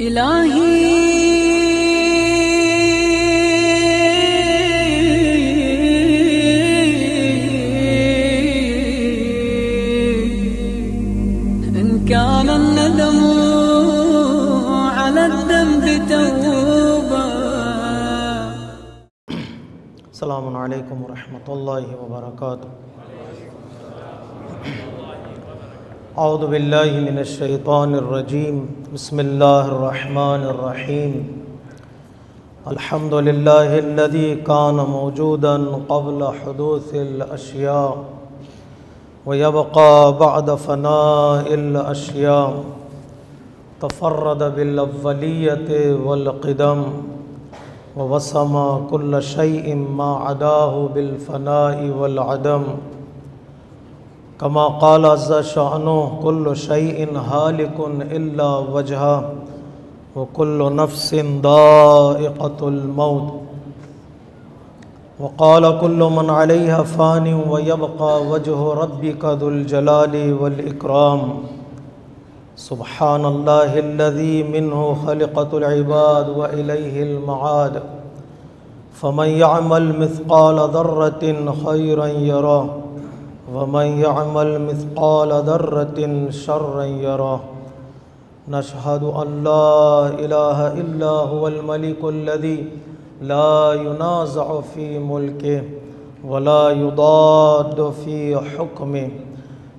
إلهي. إن كان الندم على الذنب توبة. السلام علیکم ورحمۃ اللہ وبرکاتہ اعوذ باللہ من الشیطان الرجیم، بسم اللہ الرحمن الرحیم۔ الحمد للہ الذي كان موجودا قبل حدوث الاشیاء ويبقى بعد فناء الاشیاء، تفرد بالاولیة والقدم ووسم كل شيء ما عداه بالفناء والعدم۔ كما قال عز شأنه كل شيء هالك إلا وجهه وكل نفس ضائقة الموت. وقال كل من عليها فان ويبقى وجه ربك ذو الجلال والإكرام. سبحان الله الذي منه خلقت العباد وإليه المعاد. فمن يعمل مثقال ذرة خيرا يراه. ومن يعمل مثقال ذرة شرا يراه نشهد أن لا إله إلا هو الملك الذي لا ينازع في ملكه ولا يضاد في حكمه.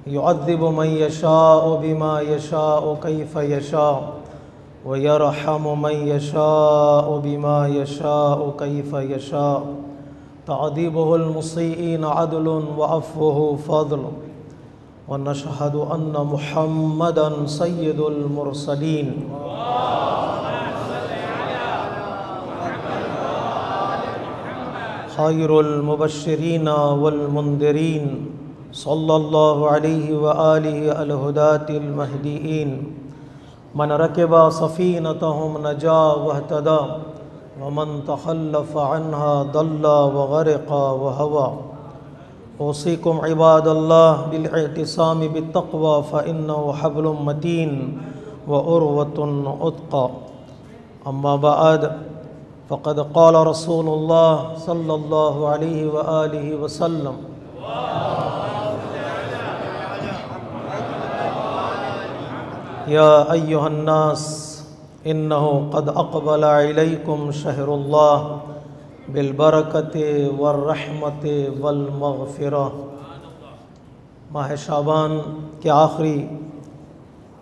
يعذب من يشاء بما يشاء كيف يشاء ويرحم من يشاء بما يشاء كيف يشاء. تعذيبه المسيئين عدل وعفوه فضل. ونشهد أن محمدا سيد المرسلين. خير المبشرين والمنذرين. صلى الله عليه وآله الهداة المهديين. من ركب سفينتهم نجا واهتدى. ومن تخلف عنها ضل وغرق وهوى. أوصيكم عباد الله بالاعتصام بالتقوى فإنه حبل متين وأروة أتقى. أما بعد، فقد قال رسول الله صلى الله عليه وآله وسلم يا أيها الناس إنه قد أقبل إليكم شهر الله بالبركة والرحمة والمغفرة. ماہ شعبان کے آخری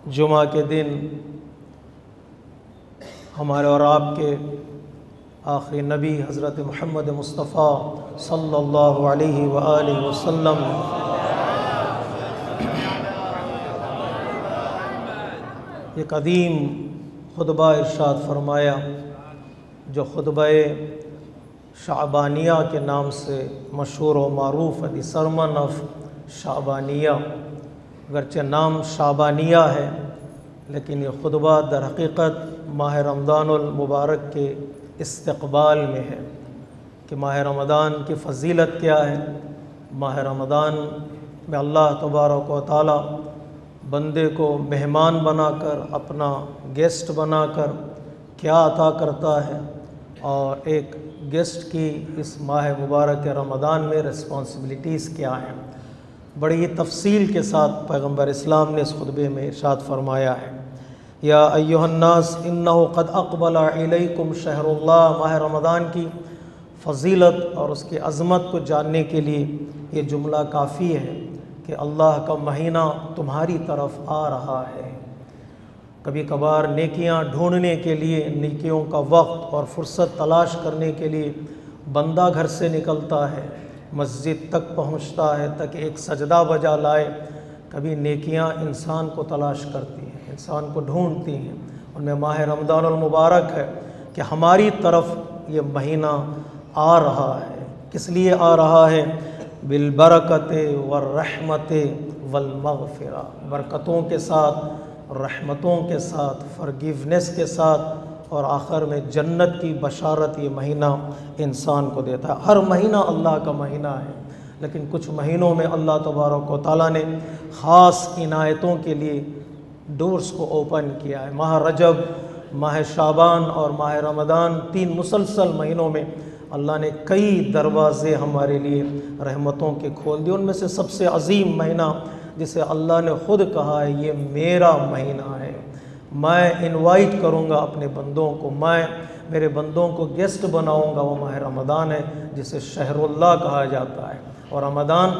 جمعہ کے دن ہمارے اور آپ کے آخری نبی حضرت محمد مصطفیٰ صلی اللہ علیہ وآلہ وسلم ایک قدیم خطبہ ارشاد فرمایا، جو خطبہ شعبانیہ کے نام سے مشہور و معروف ہے، دی سرمن آف شعبانیہ۔ اگرچہ نام شعبانیہ ہے، لیکن یہ خطبہ در حقیقت ماہ رمضان المبارک کے استقبال میں ہے۔ کہ ماہ رمضان کی فضیلت کیا ہے؟ ماہ رمضان میں اللہ تبارک و تعالی بندے کو مہمان بنا کر، اپنا گیسٹ بنا کر کیا عطا کرتا ہے؟ اور ایک گیسٹ کی اس ماہ مبارک رمضان میں رسپانسبلٹیز کیا ہیں؟ بڑی تفصیل کے ساتھ پیغمبر اسلام نے اس خطبے میں ارشاد فرمایا ہے۔ یا ایوہ الناس، انہو قد اقبل علیکم شہر اللہ ماہ رمضان کی۔ فضیلت اور اس کی عظمت کو جاننے کے لیے یہ جملہ کافی ہے۔ کہ اللہ کا مہینہ تمہاری طرف آ رہا ہے۔ کبھی کبھار نیکیاں ڈھونڈنے کے لیے نیکیوں کا وقت اور فرصت تلاش کرنے کے لیے بندہ گھر سے نکلتا ہے، مسجد تک پہنچتا ہے، تک ایک سجدہ بجا لائے۔ کبھی نیکیاں انسان کو تلاش کرتی ہیں، انسان کو ڈھونڈتی ہیں۔ ان میں ماہ رمضان المبارک ہے کہ ہماری طرف یہ مہینہ آ رہا ہے۔ کس لیے آ رہا ہے؟ بالبرکت والرحمت والمغفرہ۔ برکتوں کے ساتھ، رحمتوں کے ساتھ فرگیونیس کے ساتھ اور آخر میں جنت کی بشارت یہ مہینہ انسان کو دیتا ہے۔ ہر مہینہ اللہ کا مہینہ ہے، لیکن کچھ مہینوں میں اللہ تبارک و تعالیٰ نے خاص عنایتوں کے لیے ڈورز کو اوپن کیا ہے۔ ماہ رجب، ماہ شابان اور ماہ رمضان تین مسلسل مہینوں میں اللہ نے کئی دروازے ہمارے لیے رحمتوں کے کھول دیے، ان میں سے سب سے عظیم مہینہ جسے اللہ نے خود کہا ہے، یہ میرا مہینہ ہے۔ میں انوائٹ کروں گا اپنے بندوں کو، میں میرے بندوں کو گیسٹ بناؤں گا وہ ماہ رمضان ہے، جسے شہر اللہ کہا جاتا ہے۔ اور رمضان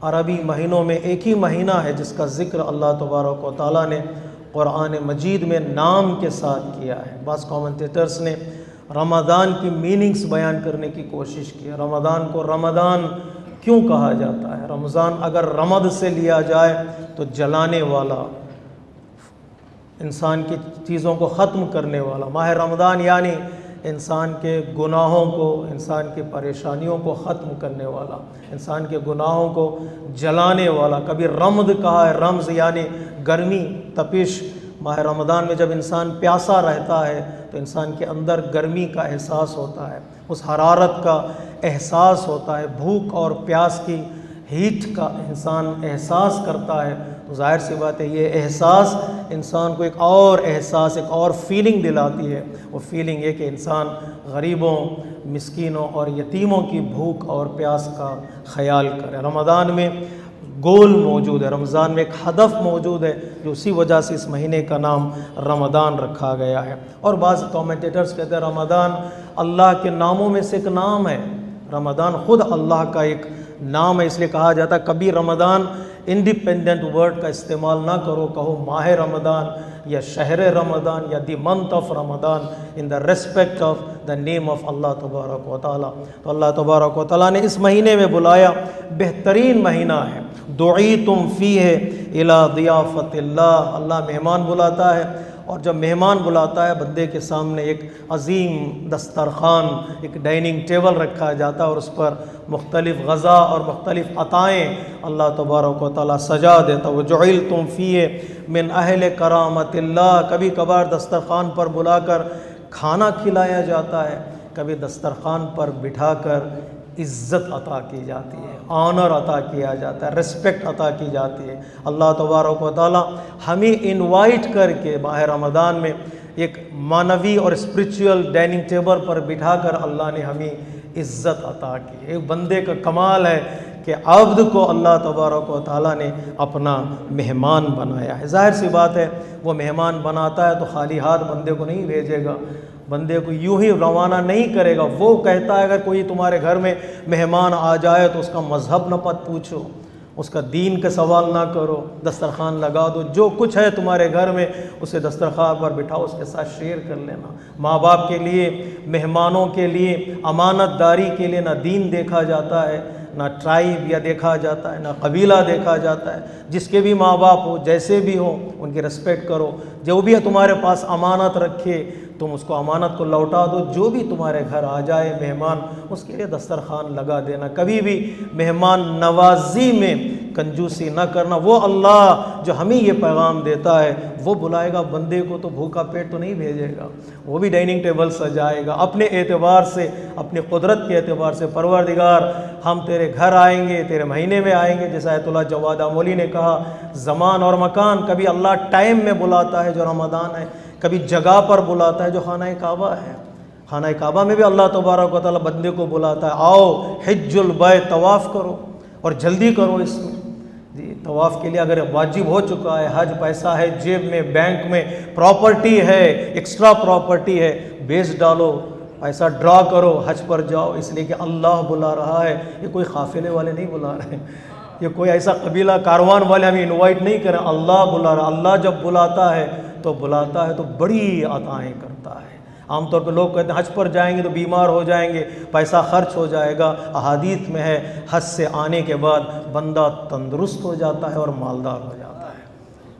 عربی مہینوں میں ایک ہی مہینہ ہے، جس کا ذکر اللہ تبارک و تعالیٰ نے قرآن مجید میں نام کے ساتھ کیا ہے۔ بعض کامنٹیٹرس نے رمضان کی میننگز بیان کرنے کی کوشش کی۔ رمضان کو رمضان کیوں کہا جاتا ہے؟ رمضان اگر رمد سے لیا جائے تو جلانے والا، انسان کی چیزوں کو ختم کرنے والا۔ ماہ رمضان یعنی انسان کے گناہوں کو، انسان کی پریشانیوں کو ختم کرنے والا۔ انسان کے گناہوں کو جلانے والا۔ کبھی رمد کہا ہے رمز یعنی گرمی، تپش۔ ماہ رمضان میں جب انسان پیاسا رہتا ہے تو انسان کے اندر گرمی کا احساس ہوتا ہے، اس حرارت کا احساس ہوتا ہے، بھوک اور پیاس کی ہیٹ کا انسان احساس کرتا ہے۔ تو ظاہر سی بات ہے، یہ احساس انسان کو ایک اور احساس، ایک اور فیلنگ دلاتی ہے۔ وہ فیلنگ یہ کہ انسان غریبوں، مسکینوں اور یتیموں کی بھوک اور پیاس کا خیال کرے۔ رمضان میں گول موجود ہے، رمضان میں ایک ہدف موجود ہے جو اسی وجہ سے اس مہینے کا نام رمضان رکھا گیا ہے۔ اور بعض کامنٹیٹرز کہتے ہیں، رمضان اللہ کے ناموں میں سے ایک نام ہے۔ رمضان خود اللہ کا ایک نام ہے، اس لیے کہا جاتا ہے، کبھی رمضان انڈیپینڈنٹ ورڈ کا استعمال نہ کرو، کہو ماہ رمضان۔ یا شہر رمضان یا the month of Ramzan in the respect of the name of اللہ تبارک و تعالیٰ. تو اللہ تبارک و تعالیٰ نے اس مہینے میں بلایا، بہترین مہینہ ہے. دعی تم فی ہے الا ضیافت اللہ اللہ مہمان بلاتا ہے. اور جب مہمان بلاتا ہے، بندے کے سامنے ایک عظیم دسترخوان، ایک ڈائننگ ٹیبل رکھا جاتا ہے اور اس پر مختلف غذا اور مختلف عطائیں اللہ تبارک و تعالیٰ سجا دیتا۔ وہ جعل تم فیے من اہل کرامت اللہ۔ کبھی کبھار دسترخوان پر بلا کر کھانا کھلایا جاتا ہے، کبھی دسترخوان پر بٹھا کر عزت عطا کی جاتی ہے آنر عطا کیا جاتا ہے رسپیکٹ عطا کی جاتی ہے۔ اللہ تبارک و تعالیٰ ہمیں انوائٹ کر کے ماہ رمضان میں ایک معنوی اور اسپریچول ڈائننگ ٹیبل پر بٹھا کر اللہ نے ہمیں عزت عطا کی۔ ایک بندے کا کمال ہے کہ عبد کو اللہ تبارک و تعالیٰ نے اپنا مہمان بنایا ہے۔ ظاہر سی بات ہے، وہ مہمان بناتا ہے تو خالی ہاتھ بندے کو نہیں بھیجے گا۔ بندے کو یوں ہی روانہ نہیں کرے گا۔ وہ کہتا ہے، اگر کوئی تمہارے گھر میں مہمان آ جائے تو اس کا مذہب نہ پت پوچھو۔ اس کا دین کا سوال نہ کرو، دسترخوان لگا دو، جو کچھ ہے تمہارے گھر میں، اسے دسترخوان پر بٹھاؤ، اس کے ساتھ شیئر کر لینا۔ ماں باپ کے لیے، مہمانوں کے لیے، امانت داری کے لیے نہ دین دیکھا جاتا ہے، نہ ٹرائب یا دیکھا جاتا ہے، نہ قبیلہ دیکھا جاتا ہے۔ جس کے بھی ماں باپ ہو، جیسے بھی ہوں ان کی رسپیکٹ کرو۔ جو بھی تمہارے پاس امانت رکھے، تم اس کو امانت کو لوٹا دو۔ جو بھی تمہارے گھر آ جائے مہمان، اس کے لیے دسترخوان لگا دینا۔ کبھی بھی مہمان نوازی میں کنجوسی نہ کرنا۔ وہ اللہ جو ہمیں یہ پیغام دیتا ہے، وہ بلائے گا۔ بندے کو تو بھوکا پیٹ تو نہیں بھیجے گا۔ وہ بھی ڈائننگ ٹیبل سجائے گا۔ اپنے اعتبار سے اپنے قدرت کے اعتبار سے۔ پروردگار، ہم تیرے گھر آئیں گے، تیرے مہینے میں آئیں گے۔ جیسا ایت اللہ جواد مولی نے کہا، زمان اور مکان کبھی اللہ ٹائم میں بلاتا ہے ہے جو رمضان ہے، کبھی جگہ پر بلاتا ہے جو خانہ کعبہ ہے۔ خانہ کعبہ میں بھی اللہ تبارک و تعالیٰ بندے کو بلاتا ہے، آؤ حج البے طواف کرو اور جلدی کرو اس میں۔ جی طواف کے لیے اگر واجب ہو چکا ہے، حج پیسہ ہے، جیب میں، بینک میں، پراپرٹی ہے، ایکسٹرا پراپرٹی ہے، بیس ڈالو، پیسہ ڈرا کرو، حج پر جاؤ، اس لیے کہ اللہ بلا رہا ہے۔ یہ کوئی قافلے والے نہیں بلا رہے۔ یہ کوئی ایسا قبیلہ کاروان والے ہمیں انوائٹ نہیں کریں، اللہ بلا رہا، اللہ جب بلاتا ہے تو بلاتا ہے تو بڑی عطائیں کرتا ہے۔ عام طور پہ لوگ کہتے ہیں حج پر جائیں گے تو بیمار ہو جائیں گے، پیسہ خرچ ہو جائے گا، احادیث میں ہے، حج سے آنے کے بعد بندہ تندرست ہو جاتا ہے اور مالدار ہو جاتا ہے۔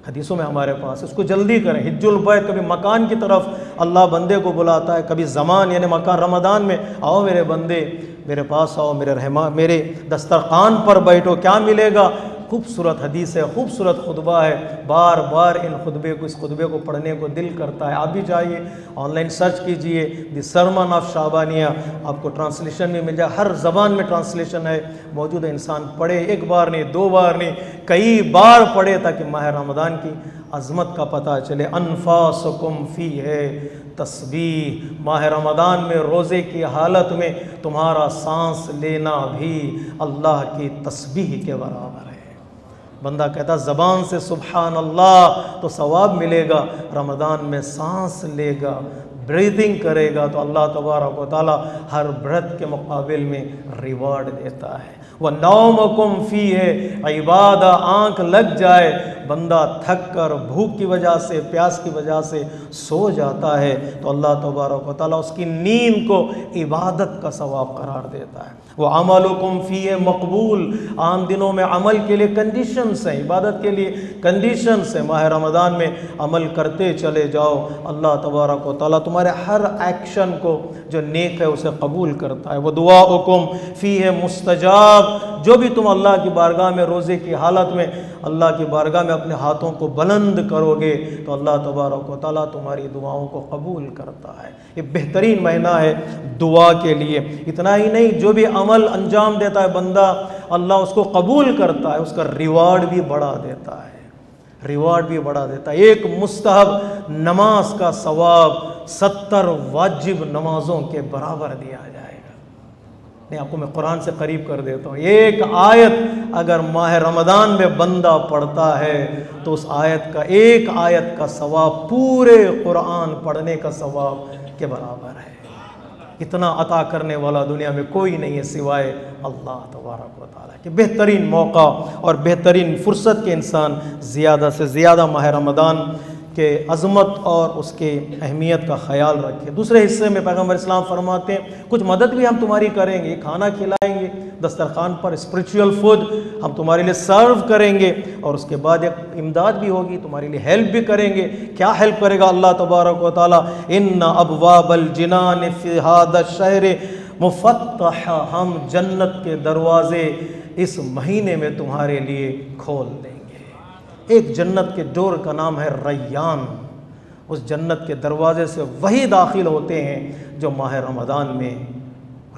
حدیثوں میں ہمارے پاس اس کو جلدی کریں۔ حج البیت، کبھی مکان کی طرف اللہ بندے کو بلاتا ہے، کبھی زمان یعنی مکان رمضان میں۔ آؤ میرے بندے، میرے پاس آؤ، میرے رحمان، میرے دسترخوان پر بیٹھو، کیا ملے گا؟ خوبصورت حدیث ہے، خوبصورت خطبہ ہے۔ بار بار ان خطبے کو، اس خطبے کو پڑھنے کو دل کرتا ہے۔ آپ بھی چاہیے آن لائن سرچ کیجیے دی سرمن آف شعبانیہ۔ آپ کو ٹرانسلیشن بھی مل جائے۔ ہر زبان میں ٹرانسلیشن ہے۔ موجود ہے انسان پڑھے، ایک بار نہیں، دو بار نہیں، کئی بار پڑھے تاکہ ماہ رمضان کی عظمت کا پتہ چلے۔ انفاسکم فی ہے تسبیح۔ ماہ رمضان میں روزے کی حالت میں تمہارا سانس لینا بھی اللہ کی تسبیح کے برابر ہے۔ بندہ کہتا زبان سے سبحان اللہ تو ثواب ملے گا، رمضان میں سانس لے گا بریدنگ کرے گا تو اللہ تبارک و تعالیٰ ہر برت کے مقابل میں ریوارڈ دیتا ہے۔ وہ نومکم فی ہے عبادہ، آنکھ لگ جائے بندہ تھک کر، بھوک کی وجہ سے، پیاس کی وجہ سے سو جاتا ہے، تو اللہ تبارک و تعالیٰ اس کی نیند کو عبادت کا ثواب قرار دیتا ہے۔ وہ عمل و کمفی مقبول۔ عام دنوں میں عمل کے لیے کنڈیشنس ہیں، عبادت کے لیے کنڈیشنس ہیں۔ ماہ رمضان میں عمل کرتے چلے جاؤ۔ اللہ تبارک و تعالیٰ تمہارے ہر ایکشن کو جو نیک ہے، اسے قبول کرتا ہے۔ وہ دعا حکم فی ہے مستجاب۔ جو بھی تم اللہ کی بارگاہ میں، روزے کی حالت میں اللہ کی بارگاہ میں اپنے ہاتھوں کو بلند کرو گے، تو اللہ تبارک و تعالیٰ تمہاری دعاؤں کو قبول کرتا ہے۔ یہ بہترین مہینہ ہے دعا کے لیے۔ اتنا ہی نہیں، جو بھی عمل انجام دیتا ہے بندہ، اللہ اس کو قبول کرتا ہے، اس کا ریوارڈ بھی بڑھا دیتا ہے۔ ریوارڈ بھی بڑھا دیتا ہے۔ ایک مستحب نماز کا ثواب ستر واجب نمازوں کے برابر دیا جائے۔ گا نہیں آپ کو میں قرآن سے قریب کر دیتا ہوں۔ ایک آیت اگر ماہ رمضان میں بندہ پڑھتا ہے تو اس آیت کا، ایک آیت کا ثواب، پورے قرآن پڑھنے کا ثواب کے برابر ہے۔ اتنا عطا کرنے والا دنیا میں کوئی نہیں ہے سوائے اللہ تبارک و تعالیٰ کہ بہترین موقع اور بہترین فرصت کے انسان زیادہ سے زیادہ ماہ رمضان کے عظمت اور اس کے اہمیت کا خیال رکھے دوسرے حصے میں پیغمبر اسلام فرماتے ہیں، کچھ مدد بھی ہم تمہاری کریں گے، کھانا کھلائیں گے، دسترخوان پر اسپریچول فوڈ ہم تمہارے لیے سرو کریں گے اور اس کے بعد ایک امداد بھی ہوگی، تمہارے لیے ہیلپ بھی کریں گے۔ کیا ہیلپ کرے گا اللہ تبارک و تعالیٰ؟ ان ابواب الجنان فی هذا الشہر مفتح ہم جنت کے دروازے اس مہینے میں تمہارے لیے کھول دیں۔ گے ایک جنت کے ڈور کا نام ہے ریان۔ اس جنت کے دروازے سے وہی داخل ہوتے ہیں جو ماہ رمضان میں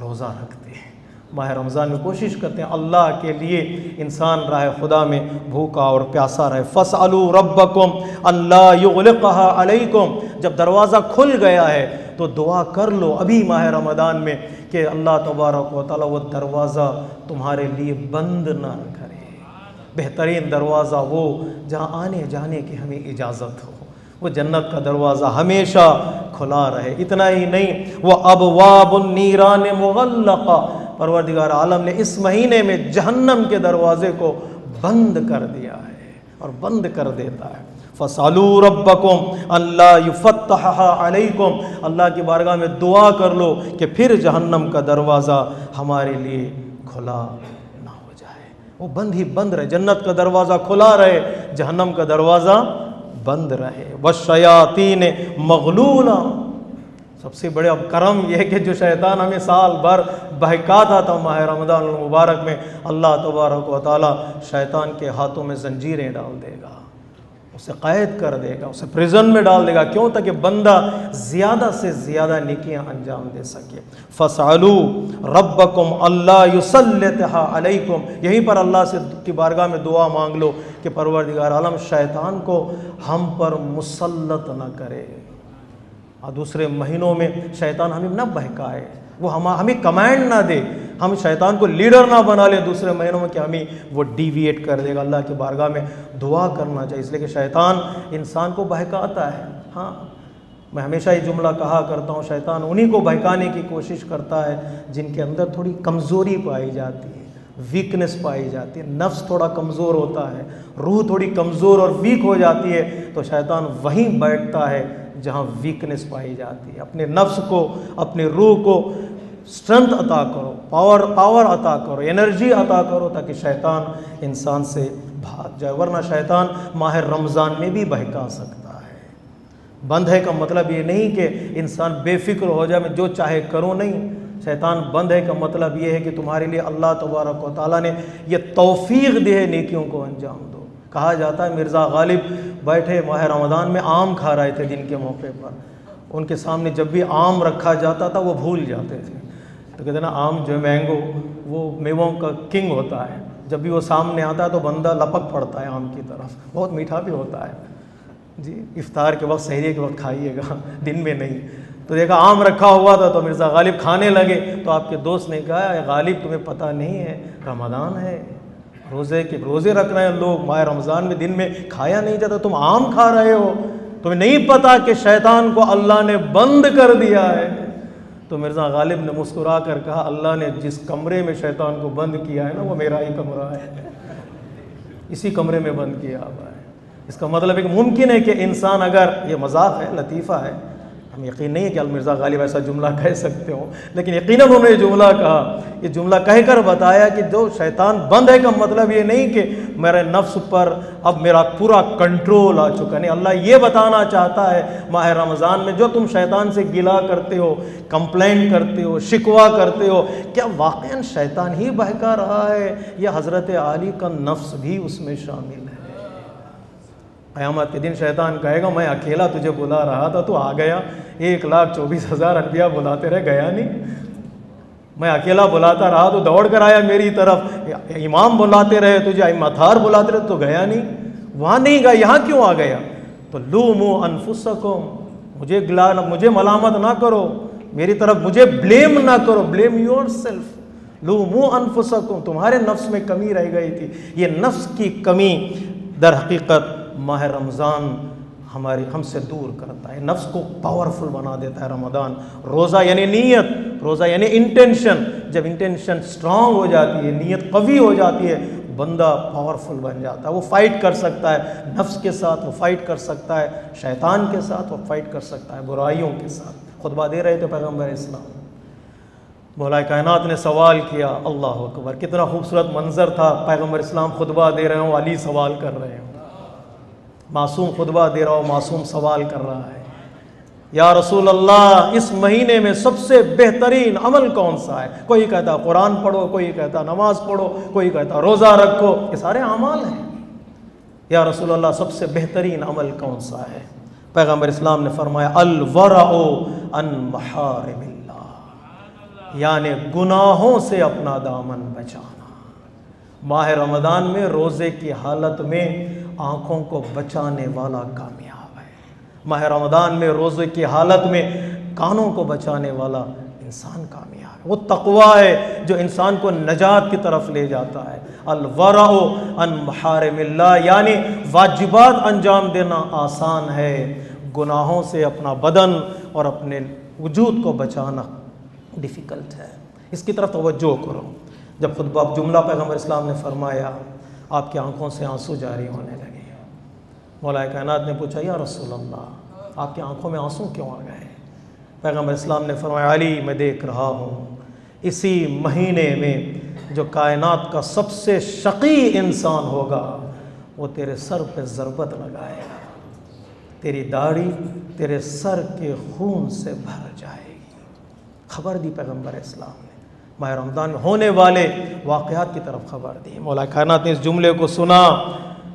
روزہ رکھتے ہیں۔ ماہ رمضان میں کوشش کرتے ہیں اللہ کے لیے انسان راہ خدا میں بھوکا اور پیاسا رہے۔ فص ربکم اللہ یغلقہا علیکم۔ جب دروازہ کھل گیا ہے تو دعا کر لو ابھی ماہ رمضان میں کہ اللہ تبارک و تعالیٰ وہ دروازہ تمہارے لیے بند نہ کرے بہترین دروازہ وہ جہاں آنے جانے کی ہمیں اجازت ہو۔ وہ جنت کا دروازہ ہمیشہ کھلا رہے۔ اتنا ہی نہیں، وہ ابواب النیران مغلقہ۔ پروردگار عالم نے اس مہینے میں جہنم کے دروازے کو بند کر دیا ہے اور بند کر دیتا ہے۔ فسالو ربکم اللہ یفتح علیکم اللہ کی بارگاہ میں دعا کر لو کہ پھر جہنم کا دروازہ ہمارے لیے کھلا وہ بند ہی بند رہے، جنت کا دروازہ کھلا رہے، جہنم کا دروازہ بند رہے۔ وشیاطین مغلونا سب سے بڑے اب کرم یہ ہے کہ جو شیطان ہمیں سال بھر بہکاتا تھا ماہ رمضان المبارک میں، اللہ تبارک و تعالیٰ شیطان کے ہاتھوں میں زنجیریں ڈال دے گا۔ اسے قید کر دے گا، اسے پریزن میں ڈال دے گا۔ کیوں؟ تاکہ بندہ زیادہ سے زیادہ نکیاں انجام دے سکے۔ فسالو ربکم اللہ یسلطہ علیکم یہیں پر اللہ سے کی بارگاہ میں دعا مانگ لو کہ پروردگار عالم، شیطان کو ہم پر مسلط نہ کرے۔ اور دوسرے مہینوں میں شیطان ہمیں نہ بہکائے۔ وہ ہم ہمیں کمانڈ نہ دے۔ ہم شیطان کو لیڈر نہ بنا لیں۔ دوسرے مہینوں میں کہ ہمیں وہ ڈیویٹ کر دے گا۔ اللہ کی بارگاہ میں دعا کرنا چاہیے۔ اس لیے کہ شیطان انسان کو بہکاتا ہے۔ ہاں میں ہمیشہ یہ جملہ کہا کرتا ہوں، شیطان انہی کو بہکانے کی کوشش کرتا ہے جن کے اندر تھوڑی کمزوری پائی جاتی ہے ویکنس پائی جاتی ہے۔ نفس تھوڑا کمزور ہوتا ہے، روح تھوڑی کمزور اور ویک ہو جاتی ہے۔ تو شیطان وہیں بیٹھتا ہے۔ جہاں ویکنس پائی جاتی ہے۔ اپنے نفس کو اپنے روح کو اسٹرنتھ عطا کرو پاور پاور عطا کرو انرجی عطا کرو تاکہ شیطان انسان سے بھاگ جائے۔ ورنہ شیطان ماہ رمضان میں بھی بہکا سکتا ہے۔ بند ہے کا مطلب یہ نہیں کہ انسان بے فکر ہو جائے، میں جو چاہے کروں۔ نہیں، شیطان بند ہے کا مطلب یہ ہے کہ تمہارے لیے اللہ تبارک و تعالیٰ نے یہ توفیق دی ہے نیکیوں کو انجام دو۔ کہا جاتا ہے، مرزا غالب بیٹھے ماہ رمضان میں آم کھا رہے تھے دن کے موقع پر۔ ان کے سامنے جب بھی آم رکھا جاتا تھا، وہ بھول جاتے تھے۔ تو کہتے ہیں نا، آم جو ہے مینگو، وہ میووں کا کنگ ہوتا ہے۔ جب بھی وہ سامنے آتا ہے تو بندہ لپک پڑتا ہے آم کی طرف۔ بہت میٹھا بھی ہوتا ہے۔ جی افطار کے وقت، سحری کے وقت کھائیے گا۔ دن میں نہیں۔ تو دیکھا، آم رکھا ہوا تھا تو مرزا غالب کھانے لگے۔ تو آپ کے دوست نے کہا غالب، تمہیں پتہ نہیں ہے، رمضان ہے۔ روزے کے روزے رکھ رہے ہیں لوگ، ماہ رمضان میں دن میں کھایا نہیں جاتا، تم آم کھا رہے ہو۔ تمہیں نہیں پتا کہ شیطان کو اللہ نے بند کر دیا ہے۔ تو مرزا غالب نے مسکرا کر کہا، اللہ نے جس کمرے میں شیطان کو بند کیا ہے نا، وہ میرا ہی کمرہ ہے۔ اسی کمرے میں بند کیا ہوا ہے۔ اس کا مطلب ہے کہ ممکن ہے کہ انسان اگر، یہ مذاق ہے، لطیفہ ہے ہم یقین نہیں ہے کہ المرزا غالب ایسا جملہ کہہ سکتے ہوں، لیکن یقیناً انہوں نے یہ جملہ کہا، یہ جملہ کہہ کر بتایا کہ جو شیطان بند ہے کا مطلب یہ نہیں کہ میرے نفس پر اب میرا پورا کنٹرول آ چکا، نہیں، اللہ یہ بتانا چاہتا ہے ماہ رمضان میں جو تم شیطان سے گلا کرتے ہو، کمپلین کرتے ہو شکوا کرتے ہو، کیا واقعا شیطان ہی بہکا رہا ہے؟ یا حضرت علی کا نفس بھی اس میں شامل ہے قیامت کے دن شیطان کہے گا، میں اکیلا تجھے بلا رہا تھا، تو آ گیا۔ ایک لاکھ چوبیس ہزار انبیاء بلاتے رہے، گیا نہیں۔ میں اکیلا بلاتا رہا تو دوڑ کر آیا میری طرف۔ امام بلاتے رہے، تجھے امتھار بلاتے رہے، تو گیا نہیں۔ وہاں نہیں گیا، یہاں کیوں آ گیا؟ تو لو مو انفسکم، مجھے گلا مجھے ملامت نہ کرو۔ میری طرف مجھے بلیم نہ کرو بلیم یور سیلف لو مو انفسکم، تمہارے نفس میں کمی رہ گئی تھی۔ یہ نفس کی کمی در حقیقت ماہ رمضان ہماری ہم سے دور کرتا ہے، نفس کو پاورفل بنا دیتا ہے رمضان۔ روزہ یعنی نیت، روزہ یعنی انٹینشن جب انٹینشن سٹرانگ ہو جاتی ہے، نیت قوی ہو جاتی ہے، بندہ پاورفل بن جاتا ہے۔ وہ فائٹ کر سکتا ہے، نفس کے ساتھ وہ فائٹ کر سکتا ہے، شیطان کے ساتھ وہ فائٹ کر سکتا ہے، برائیوں کے ساتھ۔ خطبہ دے رہے تھے پیغمبر اسلام۔ مولا کائنات نے سوال کیا، اللہ اکبر، کتنا خوبصورت منظر تھا پیغمبر اسلام خطبہ دے رہے ہوں علی سوال کر رہے ہوں معصوم خطبہ دے رہا ہو معصوم سوال کر رہا ہے۔ یا رسول اللہ، اس مہینے میں سب سے بہترین عمل کون سا ہے؟ کوئی کہتا قرآن پڑھو، کوئی کہتا نماز پڑھو، کوئی کہتا روزہ رکھو، یہ سارے اعمال ہیں۔ یا رسول اللہ، سب سے بہترین عمل کون سا ہے؟ پیغمبر اسلام نے فرمایا الورع ان محارم اللہ۔ یعنی گناہوں سے اپنا دامن بچانا۔ ماہ رمضان میں روزے کی حالت میں آنکھوں کو بچانے والا کامیاب ہے۔ ماہ رمضان میں روزے کی حالت میں کانوں کو بچانے والا انسان کامیاب ہے۔ وہ تقوا ہے جو انسان کو نجات کی طرف لے جاتا ہے۔ الورع ان محارم اللہ یعنی واجبات انجام دینا آسان ہے۔ گناہوں سے اپنا بدن اور اپنے وجود کو بچانا ڈیفیکلٹ ہے۔ اس کی طرف توجہ کرو۔ جب خطبہ جملہ پیغمبر اسلام نے فرمایا آپ کی آنکھوں سے آنسو جاری ہونے لگے۔ مولا کائنات نے پوچھا، یا رسول اللہ، آپ کی آنکھوں میں آنسو کیوں آ گئے؟ پیغمبر اسلام نے فرمایا، علی، میں دیکھ رہا ہوں۔ اسی مہینے میں جو کائنات کا سب سے شقی انسان ہوگا، وہ تیرے سر پہ ضربت لگائے گا۔ تیری داڑھی تیرے سر کے خون سے بھر جائے گی۔ خبر دی پیغمبر اسلام نے۔ ماہ رمضان میں ہونے والے واقعات کی طرف خبر دی۔ مولا کائنات نے اس جملے کو سنا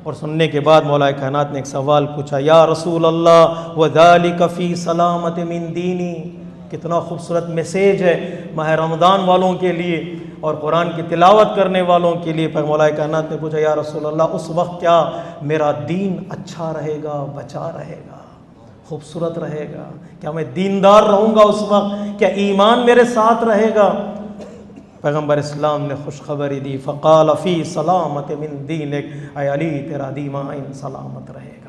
اور سننے کے بعد مولا کائنات نے ایک سوال پوچھا، یا رسول اللہ و دالی کفی سلامت من دینی کتنا خوبصورت میسیج ہے ماہ رمضان والوں کے لیے اور قرآن کی تلاوت کرنے والوں کے لیے۔ پھر مولا کائنات نے پوچھا، یا رسول اللہ، اس وقت کیا میرا دین اچھا رہے گا، بچا رہے گا، خوبصورت رہے گا؟ کیا میں دیندار رہوں گا اس وقت؟ کیا ایمان میرے ساتھ رہے گا؟ پیغمبر اسلام نے خوشخبری دی، فقال فی سلامت من دینک، اے علی، تیرا دیمان سلامت رہے گا۔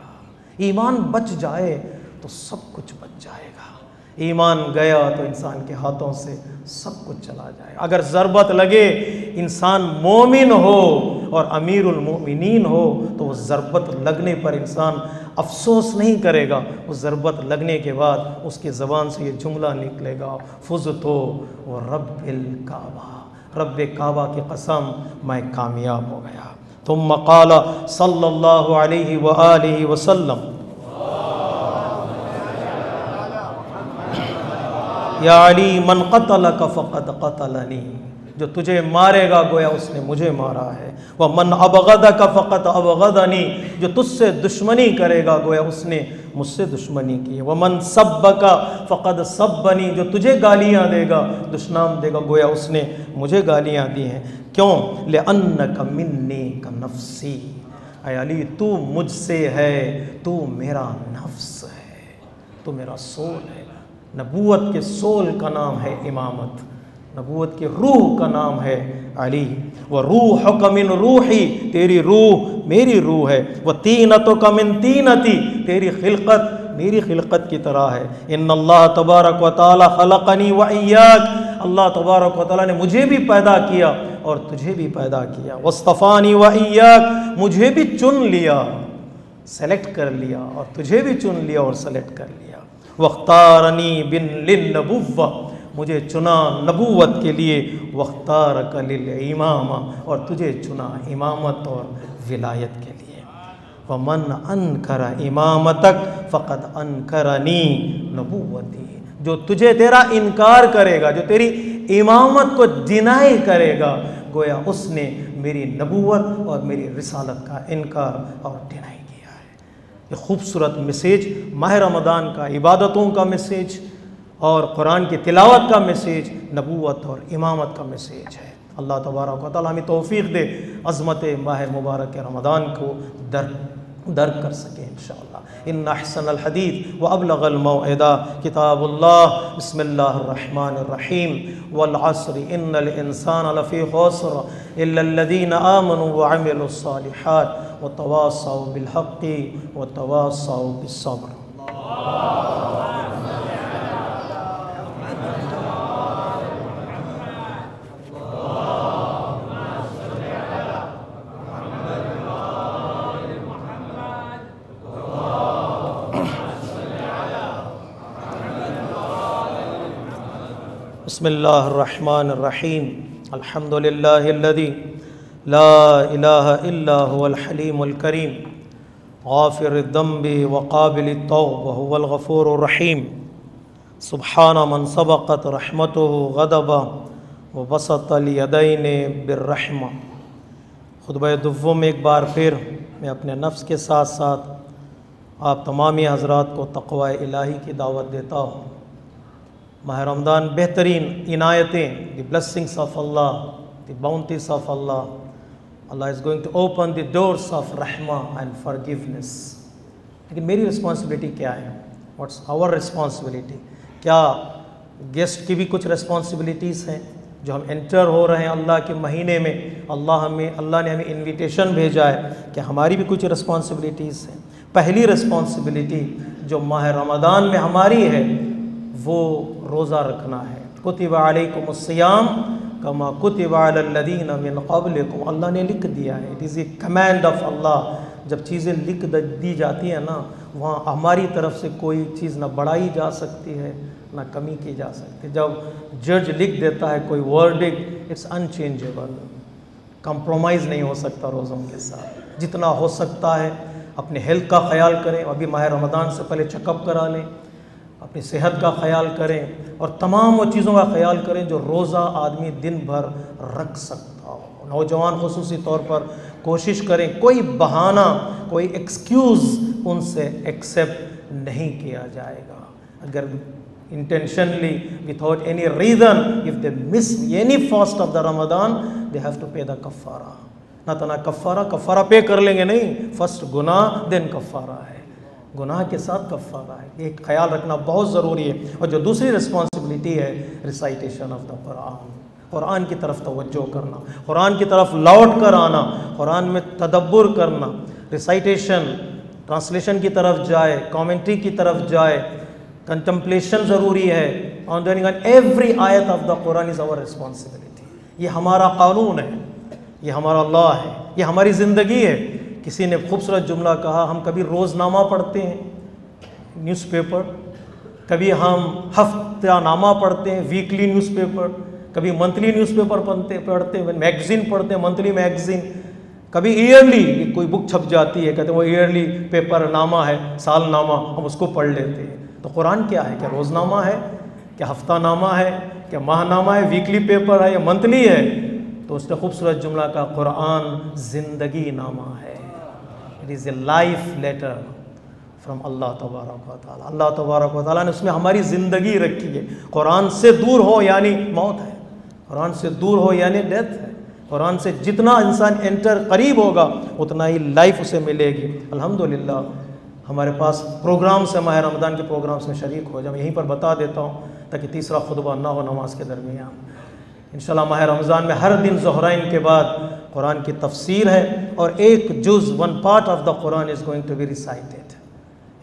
ایمان بچ جائے تو سب کچھ بچ جائے گا۔ ایمان گیا تو انسان کے ہاتھوں سے سب کچھ چلا جائے۔ گا اگر ضربت لگے انسان مومن ہو اور امیر المومنین ہو تو وہ ضربت لگنے پر انسان افسوس نہیں کرے گا۔ اس ضربت لگنے کے بعد اس کی زبان سے یہ جملہ نکلے گا فض تو وہ رب الکعبہ۔ رب کعبہ کی قسم میں کامیاب ہو گیا۔ تم مقالہ صلی اللہ علیہ وآلہ وسلم۔ یا علی من قتل کا فقط قتلنی۔ جو تجھے مارے گا گویا اس نے مجھے مارا ہے۔ وہ من ابغد کا فقط ابغدنی جو تجھ سے دشمنی کرے گا گویا اس نے مجھ سے دشمنی کی ہے۔ وہ من سب کا فقط سب بنی جو تجھے گالیاں دے گا، دشنام دے گا، گویا اس نے مجھے گالیاں دی ہیں۔ کیوں؟ لے ان کا منی کا نفسی۔ اے علی، تو مجھ سے ہے، تو میرا نفس ہے، تو میرا سول ہے۔ نبوت کے سول کا نام ہے امامت۔ نبوت کے روح کا نام ہے علی۔ وہ روح کا من روحی، تیری روح میری روح ہے۔ وہ تینتوں کا من تینتی، تیری خلقت میری خلقت کی طرح ہے۔ ان اللہ تبارک و تعالی خلقنی و ایاک۔ اللہ تبارک و تعالیٰ نے مجھے بھی پیدا کیا اور تجھے بھی پیدا کیا۔ وصطفانی و ایاک، مجھے بھی چن لیا سلیکٹ کر لیا اور تجھے بھی چن لیا اور سلیکٹ کر لیا۔ وختارنی بن للنبوہ۔ مجھے چنا نبوت کے لیے وختار کلل امامہ اور تجھے چنا امامت اور ولایت کے لیے۔ ومن ان کر امامتک فقط ان کرنی نبوتی جو تجھے تیرا انکار کرے گا، جو تیری امامت کو ڈینائی کرے گا، گویا اس نے میری نبوت اور میری رسالت کا انکار اور ڈینائی کیا ہے۔ یہ خوبصورت میسیج ماہ رمضان کا، عبادتوں کا میسیج اور قرآن کی تلاوت کا میسیج، نبوت اور امامت کا میسیج ہے۔ اللہ تبارک و تعالیٰ ہمیں توفیق دے، عظمت ماہ مبارک رمضان کو در، درک کر سکیں انشاءاللہ۔ ان احسن الحدیث و ابلغ الموعدہ۔ کتاب اللہ، بسم اللہ الرحمن الرحیم۔ والعصر، ان الانسان لفی خسر۔ الا الذین آمنوا وعملوا الصالحات وتواصوا بالحق وتواصوا بالصبر۔ بسم اللہ الرحمن الرحیم۔ الحمد للہ الذي لا الہ الا هو الحلیم الکریم۔ غافر الذنب وقابل التوب وهو الغفور الرحیم۔ سبحان من سبقت رحمته غضبا وبسط الیدین بالرحمہ خطبہ دوم ایک بار پھر میں اپنے نفس کے ساتھ ساتھ آپ تمامی حضرات کو تقوی الہی کی دعوت دیتا ہوں۔ ماہ رمضان بہترین عنایتیں the blessings of Allah the bounties of Allah Allah is going to open the doors of رحمہ اینڈ فار گیونیس لیکن میری رسپانسبلٹی کیا ہے؟ واٹس آور رسپانسبلٹی کیا گیسٹ کی بھی کچھ رسپانسبلٹیز ہیں؟ جو ہم انٹر ہو رہے ہیں اللہ کے مہینے میں، اللہ ہمیں، اللہ نے ہمیں انویٹیشن بھیجا ہے کہ ہماری بھی کچھ رسپانسبلٹیز ہیں۔ پہلی رسپانسبلٹی جو ماہ رمضان میں ہماری ہے وہ روزہ رکھنا ہے۔ کتب علیکم السیام کما کتب علی الذین من قبلکم اللہ نے لکھ دیا ہے۔ It is a command of Allah جب چیزیں لکھ دی جاتی ہیں نا، وہاں ہماری طرف سے کوئی چیز نہ بڑھائی جا سکتی ہے، نہ کمی کی جا سکتی ہے۔ جب جج لکھ دیتا ہے کوئی ورڈنگ اٹس انچینجیبل کمپرومائز نہیں ہو سکتا روزوں کے ساتھ۔ جتنا ہو سکتا ہے، اپنے ہیلتھ کا خیال کریں۔ ابھی ماہ رمضان سے پہلے چیک اپ کرا لیں۔ اپنی صحت کا خیال کریں اور تمام وہ چیزوں کا خیال کریں جو روزہ آدمی دن بھر رکھ سکتا ہو۔ نوجوان خصوصی طور پر کوشش کریں، کوئی بہانہ، کوئی ایکسکیوز ان سے ایکسیپٹ نہیں کیا جائے گا۔ اگر intentionally without any reason if they miss any fast of the Ramzan they have to pay the کفارہ نہ تو نہ کفارہ کفارہ پے کر لیں گے نہیں۔ فرسٹ گناہ دین کفارہ ہے۔ گناہ کے ساتھ کفارہ ہے۔ یہ خیال رکھنا بہت ضروری ہے۔ اور جو دوسری رسپانسبلٹی ہے ریسائٹیشن آف دا قرآن قرآن کی طرف توجہ کرنا، قرآن کی طرف لوٹ کر آنا، قرآن میں تدبر کرنا۔ ریسائٹیشن ٹرانسلیشن کی طرف جائے کامنٹری کی طرف جائے۔ کنٹمپلیشن ضروری ہے۔ آن آن ایوری آیت of the Quran is our responsibility یہ ہمارا قانون ہے۔ یہ ہمارا لا ہے۔ یہ ہماری زندگی ہے۔ کسی نے خوبصورت جملہ کہا، ہم کبھی روز نامہ پڑھتے ہیں، نیوز پیپر، کبھی ہم ہفتہ نامہ پڑھتے ہیں ویکلی نیوز پیپر، کبھی منتھلی نیوز پیپر پڑھتے پڑھتے ہیں میگزین پڑھتے ہیں منتھلی میگزین کبھی ایئرلی کوئی بک چھپ جاتی ہے، کہتے ہیں وہ ایئرلی پیپر نامہ ہے سال نامہ ہم اس کو پڑھ لیتے ہیں۔ تو قرآن کیا ہے؟ کیا روز نامہ ہے؟ کہ ہفتہ نامہ ہے؟ کہ ماہ نامہ ہے؟ ویکلی پیپر ہے یا منتھلی ہے؟ تو اس نے خوبصورت جملہ کا قرآن زندگی نامہ ہے۔ It is a life letter from اللہ تبارک و تعالیٰ اللہ تبارک و تعالیٰ نے اس میں ہماری زندگی رکھی ہے۔ قرآن سے دور ہو یعنی موت ہے۔ قرآن سے دور ہو یعنی ڈیتھ ہے۔ قرآن سے جتنا انسان انٹر قریب ہوگا، اتنا ہی لائف اسے ملے گی۔ الحمدللہ، ہمارے پاس پروگرامس ہیں ماہ رمضان کے پروگرامس میں شریک ہو۔ جائیں یہیں پر بتا دیتا ہوں تاکہ تیسرا خطبہ نہ ہو نماز کے درمیان۔ انشاءاللہ ماہ رمضان میں ہر دن زہرائن کے بعد قرآن کی تفسیر ہے اور ایک جز one part of the Quran is going to be recited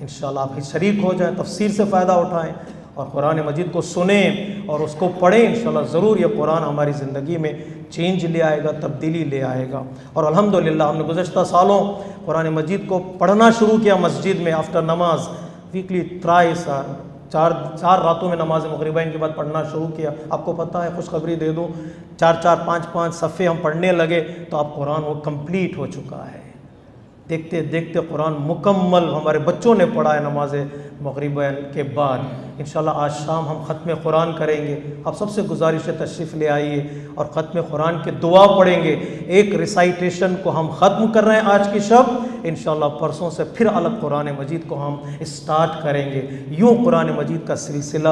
انشاءاللہ آپ ہی شریک ہو جائیں، تفسیر سے فائدہ اٹھائیں اور قرآن مجید کو سنیں اور اس کو پڑھیں، انشاءاللہ ضرور یہ قرآن ہماری زندگی میں چینج لے آئے گا، تبدیلی لے آئے گا۔ اور الحمدللہ ہم نے گزشتہ سالوں قرآن مجید کو پڑھنا شروع کیا مسجد میں آفٹر نماز ویکلی ترائیس چار چار راتوں میں نماز مغربین کے بعد پڑھنا شروع کیا۔ آپ کو پتہ ہے، خوشخبری دے دوں، چار چار پانچ پانچ صفحے ہم پڑھنے لگے تو آپ قرآن وہ کمپلیٹ ہو چکا ہے۔ دیکھتے دیکھتے قرآن مکمل ہمارے بچوں نے پڑھا ہے نماز مغربین کے بعد۔ انشاءاللہ آج شام ہم ختم قرآن کریں گے۔ آپ سب سے گزارش تشریف لے آئیے اور ختم قرآن کے دعا پڑھیں گے۔ ایک ریسائٹیشن کو ہم ختم کر رہے ہیں آج کی شب۔ انشاءاللہ پرسوں سے پھر الگ قرآن مجید کو ہم اسٹارٹ کریں گے۔ یوں قرآن مجید کا سلسلہ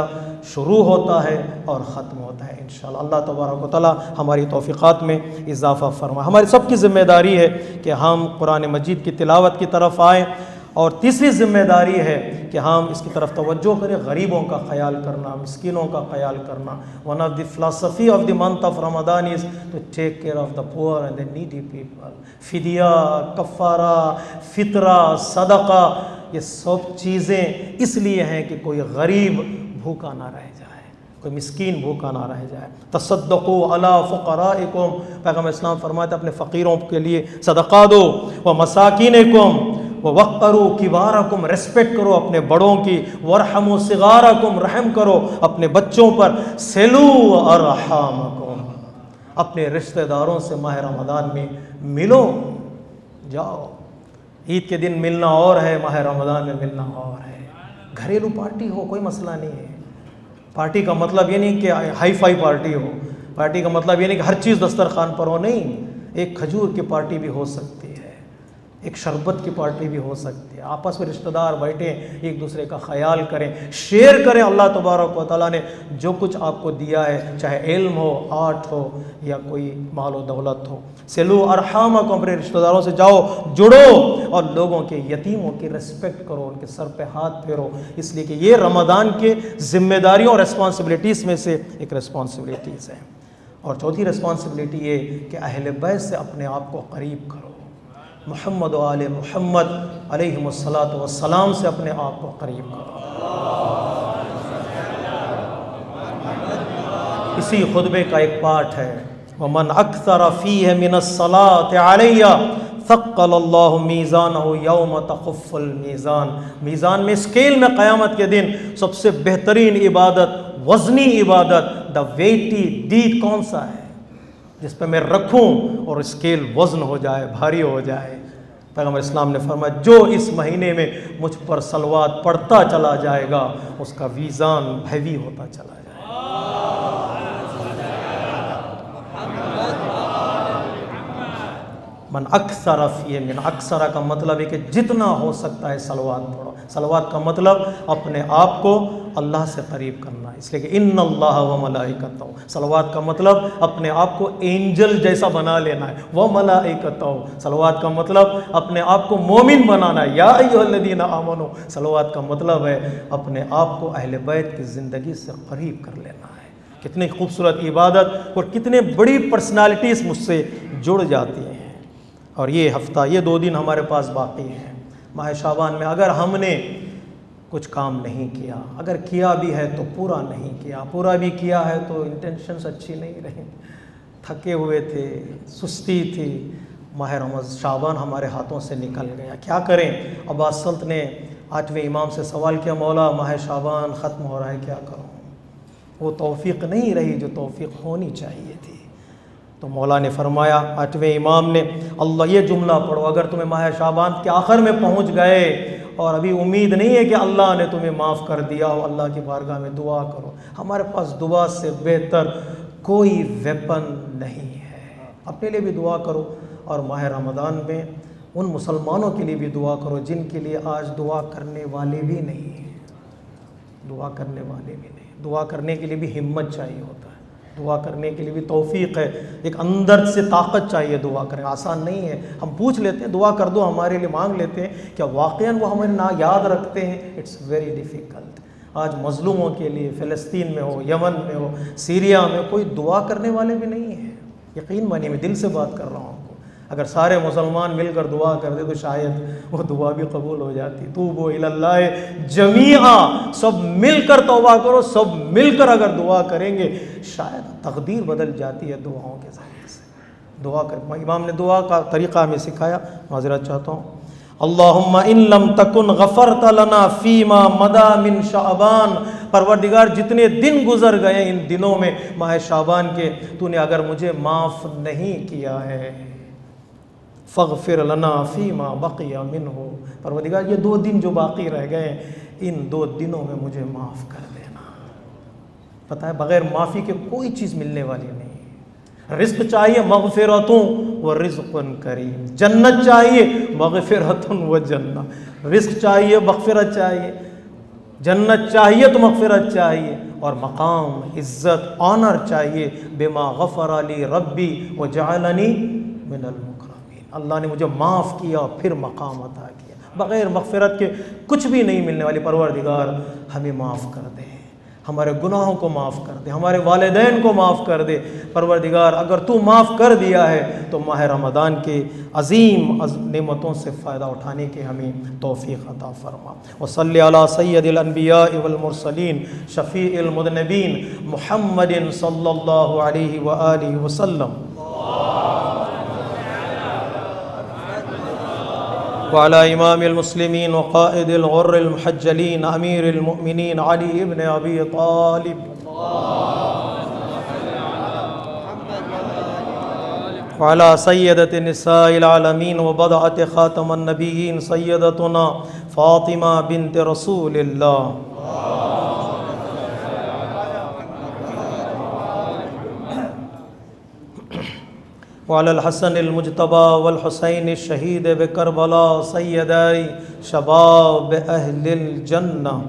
شروع ہوتا ہے اور ختم ہوتا ہے۔ انشاءاللہ اللہ تبارک و تعالیٰ ہماری توفیقات میں اضافہ فرما ہماری سب کی ذمہ داری ہے کہ ہم قرآن مجید کی تلاوت کی طرف آئیں۔ اور تیسری ذمہ داری ہے کہ ہم اس کی طرف توجہ کریں، غریبوں کا خیال کرنا، مسکینوں کا خیال کرنا۔ One of the philosophy of the month of Ramzan is to take care of the poor and the needy people فدیہ کفارہ فطرہ صدقہ یہ سب چیزیں اس لیے ہیں کہ کوئی غریب بھوکا نہ رہ جائے۔ کوئی مسکین بھوکا نہ رہ جائے۔ تصدقو علی فقرائکم۔ پیغمبر اسلام فرماتے اپنے فقیروں کے لیے صدقہ دو۔ و مساکینکم وہ وقت کرو کبارکم۔ ریسپیکٹ کرو اپنے بڑوں کی۔ ورحم و صغارکم۔ رحم کرو اپنے بچوں پر۔ سلو ارحامکم۔ اپنے رشتہ داروں سے ماہ رمضان میں ملو۔ جاؤ۔ عید کے دن ملنا اور ہے، ماہ رمضان میں ملنا اور ہے۔ گھریلو پارٹی ہو، کوئی مسئلہ نہیں ہے۔ پارٹی کا مطلب یہ نہیں کہ ہائی فائی پارٹی ہو، پارٹی کا مطلب یہ نہیں کہ ہر چیز دسترخوان پر ہو، نہیں، ایک کھجور کی پارٹی بھی ہو سکتی ہے۔ ایک شربت کی پارٹی بھی ہو سکتی ہے۔ آپس میں رشتہ دار بیٹھیں، ایک دوسرے کا خیال کریں، شیئر کریں۔ اللہ تبارک و تعالیٰ نے جو کچھ آپ کو دیا ہے، چاہے علم ہو، آرٹ ہو یا کوئی مال و دولت ہو۔ سلو ارحامہ کو اپنے رشتہ داروں سے جاؤ، جڑو اور لوگوں کے یتیموں کی رسپیکٹ کرو، ان کے سر پہ ہاتھ پھیرو۔ اس لیے کہ یہ رمضان کے ذمہ داریوں اور ریسپانسبلٹیز میں سے ایک ریسپانسبلٹیز ہیں۔ اور چوتھی ریسپانسبلٹی یہ کہ اہل بیت سے اپنے آپ کو قریب کرو۔ محمد و آل محمد علیہ الصلاۃ والسلام سے اپنے آپ کو قریب کرو۔ اسی خطبے کا ایک پارٹ ہے۔ ومن اکثر فیہ من الصلاة علیہ ثقل اللہ میزان یوم تخف المیزان میزان میں اسکیل میں قیامت کے دن سب سے بہترین عبادت، وزنی عبادت دا ویٹی ڈیڈ کون سا ہے؟ جس پہ میں رکھوں اور اسکیل وزن ہو جائے، بھاری ہو جائے۔ پیغمبر اسلام نے فرمایا، جو اس مہینے میں مجھ پر سلوات پڑتا چلا جائے گا، اس کا ویزان بھیوی ہوتا چلا جائے من اکثر فی من اکثر کا مطلب ہے کہ جتنا ہو سکتا ہے سلوات پڑھو۔ سلوات کا مطلب اپنے آپ کو اللہ سے قریب کرنا، اس لیے کہ ان اللہ و ملائکتہ۔ ہو سلوات کا مطلب اپنے آپ کو اینجل جیسا بنا لینا ہے۔ وہ ملائکتہ۔ ہو سلوات کا مطلب اپنے آپ کو مومن بنانا ہے۔ یا ایوہ الذین آمنو۔ سلوات کا مطلب ہے اپنے آپ کو اہل بیت کی زندگی سے قریب کر لینا ہے۔ کتنی خوبصورت عبادت اور کتنے بڑی پرسنالٹیز مجھ سے جڑ جاتی ہیں۔ اور یہ ہفتہ، یہ دو دن ہمارے پاس باقی ہیں۔ ماہ شابان میں اگر ہم نے کچھ کام نہیں کیا، اگر کیا بھی ہے تو پورا نہیں کیا۔ پورا بھی کیا ہے تو انٹینشنس اچھی نہیں رہی۔ تھکے ہوئے تھے، سستی تھی۔ ماہ رمض شابان ہمارے ہاتھوں سے نکل گیا۔ کیا کریں؟ عباس سلط نے آٹھویں امام سے سوال کیا، مولا ماہ شابان ختم ہو رہا ہے، کیا کروں؟ وہ توفیق نہیں رہی جو توفیق ہونی چاہیے تھی۔ تو مولا نے فرمایا، آٹھویں امام نے، اللہ یہ جملہ پڑھو، اگر تمہیں ماہ شابان کے آخر میں پہنچ گئے اور ابھی امید نہیں ہے کہ اللہ نے تمہیں معاف کر دیا ہو، اللہ کی بارگاہ میں دعا کرو، ہمارے پاس دعا سے بہتر کوئی ویپن نہیں ہے۔ اپنے لیے بھی دعا کرو اور ماہ رمضان میں ان مسلمانوں کے لیے بھی دعا کرو جن کے لیے آج دعا کرنے والے بھی نہیں ہیں۔ دعا کرنے والے بھی نہیں دعا کرنے کے لیے بھی ہمت چاہیے ہوتا ہے۔ دعا کرنے کے لیے بھی توفیق ہے۔ ایک اندر سے طاقت چاہیے دعا کریں۔ آسان نہیں ہے۔ ہم پوچھ لیتے ہیں، دعا کر دو، ہمارے لیے مانگ لیتے ہیں۔ کیا واقعاً وہ ہمیں نہ یاد رکھتے ہیں؟ اٹس ویری ڈیفیکلٹ آج مظلوموں کے لیے، فلسطین میں ہو، یمن میں ہو، سیریا میں کوئی دعا کرنے والے بھی نہیں ہیں۔ یقین مانیے، میں دل سے بات کر رہا ہوں۔ اگر سارے مسلمان مل کر دعا کر دے تو شاید وہ دعا بھی قبول ہو جاتی۔ تو وہ اللہ جمیعا۔ سب مل کر توبہ کرو، سب مل کر اگر دعا کریں گے، شاید تقدیر بدل جاتی ہے دعاؤں کے ذریعے سے۔ دعا کر۔ امام نے دعا کا طریقہ ہمیں سکھایا۔ معذرت چاہتا ہوں۔ اللہم ان لم تکن غفرت لنا فیما مدا من شعبان۔ پروردگار، جتنے دن گزر گئے ان دنوں میں، ماہ شعبان کے، تو نے اگر مجھے معاف نہیں کیا ہے۔ فغفر لنا فیما بقی من ہو پروردگار، یہ دو دن جو باقی رہ گئے، ان دو دنوں میں مجھے معاف کر دینا۔ پتہ ہے، بغیر معافی کے کوئی چیز ملنے والی نہیں۔ رزق چاہیے، مغفرتوں و رزق کریم۔ جنت چاہیے مغفرتن و جنت۔ رزق چاہیے، مغفرت چاہیے۔ جنت چاہیے تو مغفرت چاہیے۔ اور مقام، عزت آنر چاہیے۔ بما غفر علی ربی و جعلنی من المکرمین اللہ نے مجھے معاف کیا، پھر مقام عطا کیا۔ بغیر مغفرت کے کچھ بھی نہیں ملنے والی پروردگار ہمیں معاف کر دے۔ ہمارے گناہوں کو معاف کر دے، ہمارے والدین کو معاف کر دے۔ پروردگار، اگر تو معاف کر دیا ہے، تو ماہ رمضان کے عظیم نعمتوں سے فائدہ اٹھانے کے ہمیں توفیق عطا فرما۔ و صلی علی سید الانبیاء والمرسلین، شفیع المدنبین محمد صلی اللہ علیہ وآلہ وسلم۔ وعلى إمام المسلمين وقائد الغر المحجلين أمير المؤمنين علي بن أبي طالب. وعلى سيدة النساء العالمين وبضعة خاتم النبيين سيدتنا فاطمة بنت رسول الله. وعلى الحسن المجتبى والحسين الشهيد بكربلاء سيداي شباب أهل الجنة.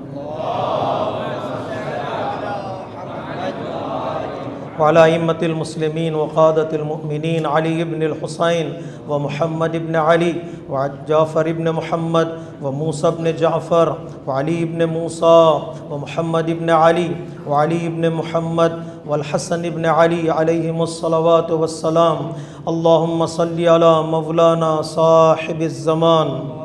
وعلى أئمة المسلمين وقادة المؤمنين علي بن الحسين ومحمد بن علي وجعفر بن محمد وموسى بن جعفر وعلي بن موسى ومحمد بن علي وعلي بن محمد والحسن بن علي عليهم الصلوات والسلام اللهم صل على مولانا صاحب الزمان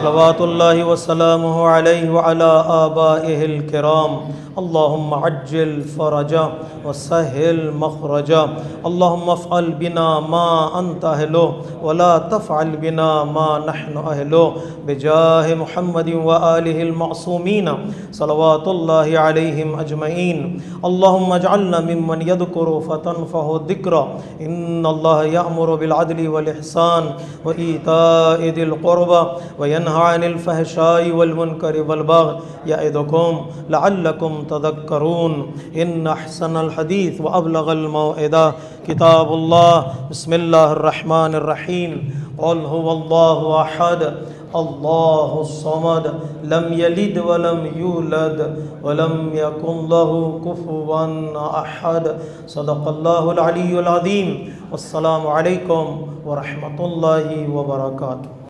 صلوات الله وسلامه عليه وعلى آبائه الكرام. اللهم عجل فرجا وسهل مخرجا. اللهم افعل بنا ما أنت أهله ولا تفعل بنا ما نحن أهله. بجاه محمد وآله المعصومين صلوات الله عليهم أجمعين. اللهم اجعلنا ممن يذكر فتنفه الذكرى إن الله يأمر بالعدل والإحسان وإيتاء ذي القربى وينهى عن الفحشاء والمنكر والبغي يعظكم لعلكم تذكرون إن أحسن الحديث وأبلغ الموعظة. كتاب الله. بسم الله الرحمن الرحيم. قل هو الله أحد. الله الصمد. لم يلد ولم يولد ولم يكن له كفوا أحد. صدق الله العلي العظيم. والسلام عليكم ورحمة الله وبركاته.